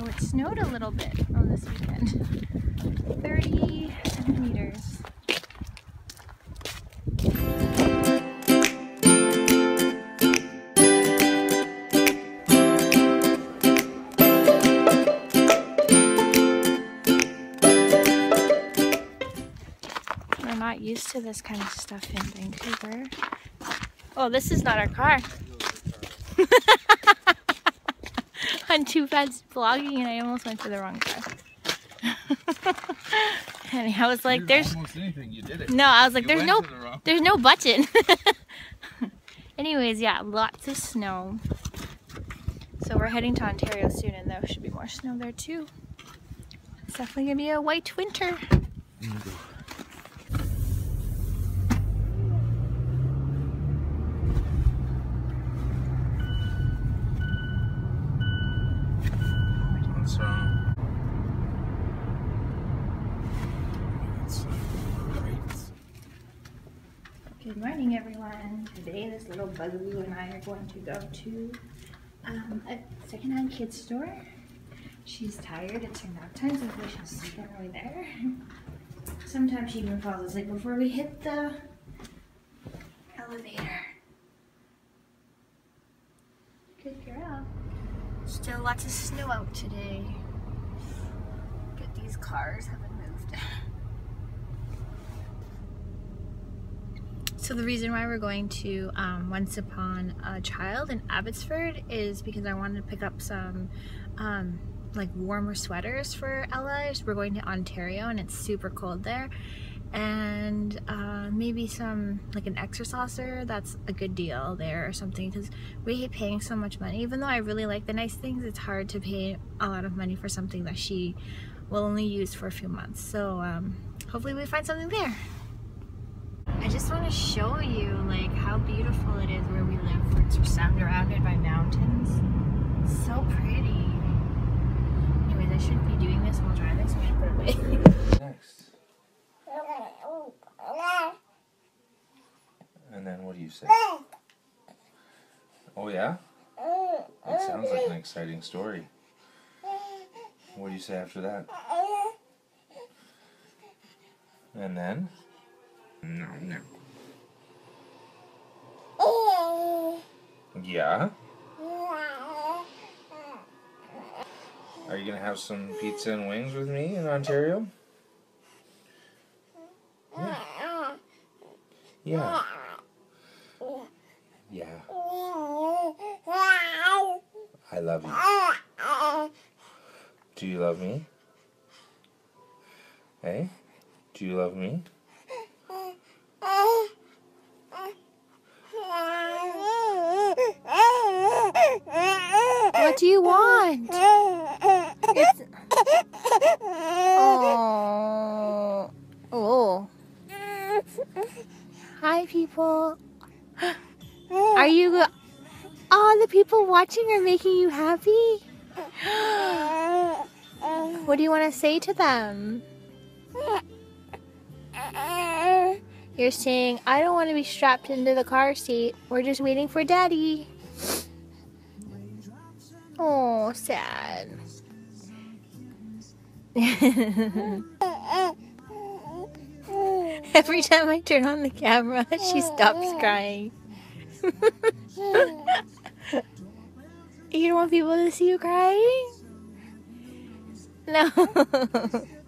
So it snowed a little bit on this weekend. 30 centimeters. We're not used to this kind of stuff in Vancouver. Oh, this is not our car. I'm too fast vlogging and I almost went to the wrong car. and I was like, there's almost anything. You did it. no, I was like, You there's no the there's no button. Anyways, yeah, lots of snow. So we're heading to Ontario soon and there should be more snow there too. It's definitely gonna be a white winter. What's wrong? It's great. Good morning, everyone. Today, this little bugaboo and I are going to go to um, a secondhand kids store. She's tired. It's her nap time, so hopefully she'll sleep on her way there. Sometimes she even falls asleep before we hit the elevator. Good girl. Still lots of snow out today. But these cars haven't moved. So the reason why we're going to um, Once Upon a Child in Abbotsford is because I wanted to pick up some um, like warmer sweaters for Ella. We're going to Ontario and it's super cold there. And uh, maybe some like an exerciser that's a good deal there or something because we hate paying so much money. Even though I really like the nice things, it's hard to pay a lot of money for something that she will only use for a few months. So um, hopefully we find something there. I just want to show you like how beautiful it is where we live. We're surrounded by mountains. So pretty. Anyways, I shouldn't be doing this while driving, so I'm gonna put it away. Next. And then what do you say? Oh yeah? That sounds like an exciting story. What do you say after that? And then? No, no. Yeah? Are you gonna have some pizza and wings with me in Ontario? Yeah. Yeah. Yeah. I love you. Do you love me? Hey? Do you love me? What do you want? It's... Oh. Oh. Hi, people. Are you? Oh, the people watching are making you happy. What do you want to say to them? You're saying, I don't want to be strapped into the car seat. We're just waiting for daddy. Oh, sad. Every time I turn on the camera, she stops crying. You don't want people to see you crying? No.